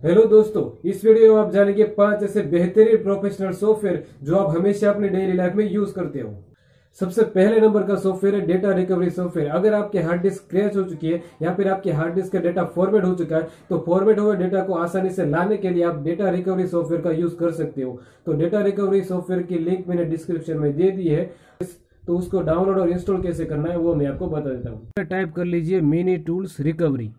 Hello दोस्तों, इस video में आप जानेंगे पाँच ऐसे बेहतरीन प्रोफेशनल सॉफ्टवेयर जो आप हमेशा अपनी डेली लाइफ में यूज़ करते हो। सबसे पहले नंबर का सॉफ्टवेयर है डेटा रिकवरी सॉफ्टवेयर अगर आपके हार्ड डिस्क क्रैश हो चुकी है, या फिर आपके हार्ड डिस्क का डेटा फॉर्मेट हो चुका है तो फॉर्मेट हुए डेटा को आसानी से लाने के लिए आप डेटा रिकवरी सॉफ्टवेयर का यूज़ कर सकते हो। तो डेटा रिकवरी सॉफ्टवेयर की लिंक मैंने डिस्क्रिप्शन में दे दी है। तो उसको डाउनलोड और इंस्टॉल कैसे करना है, वो मैं आपको बता देता हूँ। टाइप कर लीजिए mini tools recovery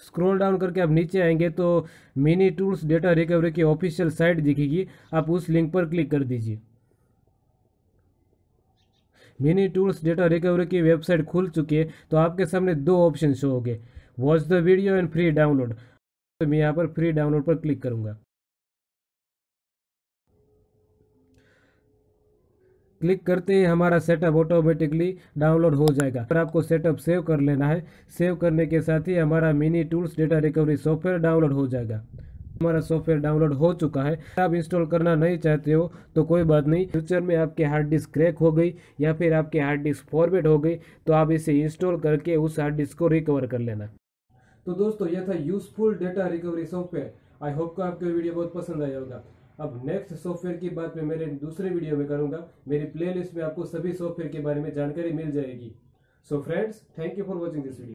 scroll down करके आप नीचे आएँगे तो मिनी टूल्स डेटा रिकवरी की ऑफिशियल साइट दिखेगी। आप उस लिंक पर क्लिक कर दीजिए। मिनी टूल्स डेटा रिकवरी की वेबसाइट खुल चुकी है तो आपके सामने दो ऑप्शन शो हो गए watch the video and free download. तो मैं यहाँ पर फ्री डाउनलोड पर क्लिक करूँगा। क्लिक करते ही हमारा सेटअप ऑटोमेटिकली डाउनलोड हो जाएगा। पर आपको सेटअप सेव कर लेना है। सेव करने के साथ ही हमारा mini tools data recovery software download हो जाएगा। हमारा सॉफ्टवेयर डाउनलोड हो चुका है। आप इंस्टॉल करना नहीं चाहते हो तो कोई बात नहीं। फ्यूचर में आपके हार्ड डिस्क क्रैक हो गई या फिर आपके हार्ड डिस्क फॉर्मेट हो गई तो आप इसे इंस्टॉल करके उस हार्ड डिस्क को रिकवर कर लेना। तो दोस्तों यह था useful data recovery software I hope को आपको वीडियो बहुत पसंद आया होगा। अब नेक्स्ट सॉफ्टवेयर की बात मैं मेरे दूसरे वीडियो में करूँगा। मेरी प्लेलिस्ट में आपको सभी सॉफ्टवेयर के बारे में जानकारी मिल जाएगी। So friends thank you for watching this video